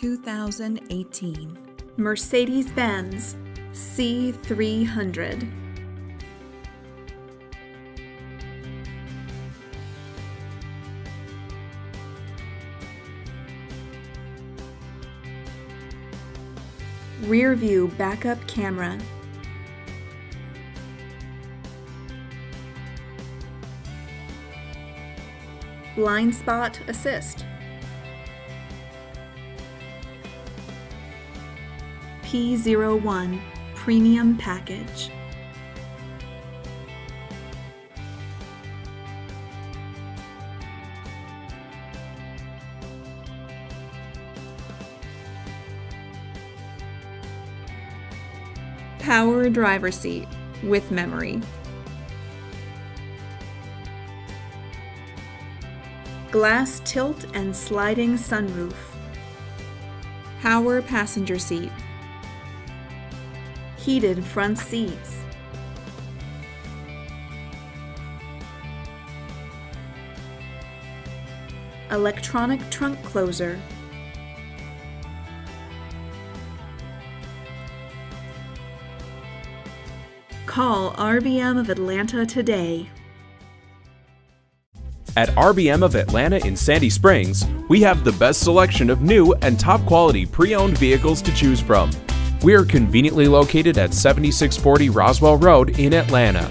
2018 Mercedes Benz C300. Rear view backup camera. Blind spot assist. P01 Premium Package. Power driver seat with memory. Glass tilt and sliding sunroof. Power passenger seat. Heated front seats. Electronic trunk closer. Call RBM of Atlanta today. At RBM of Atlanta in Sandy Springs, we have the best selection of new and top quality pre owned vehicles to choose from. We are conveniently located at 7640 Roswell Road in Atlanta.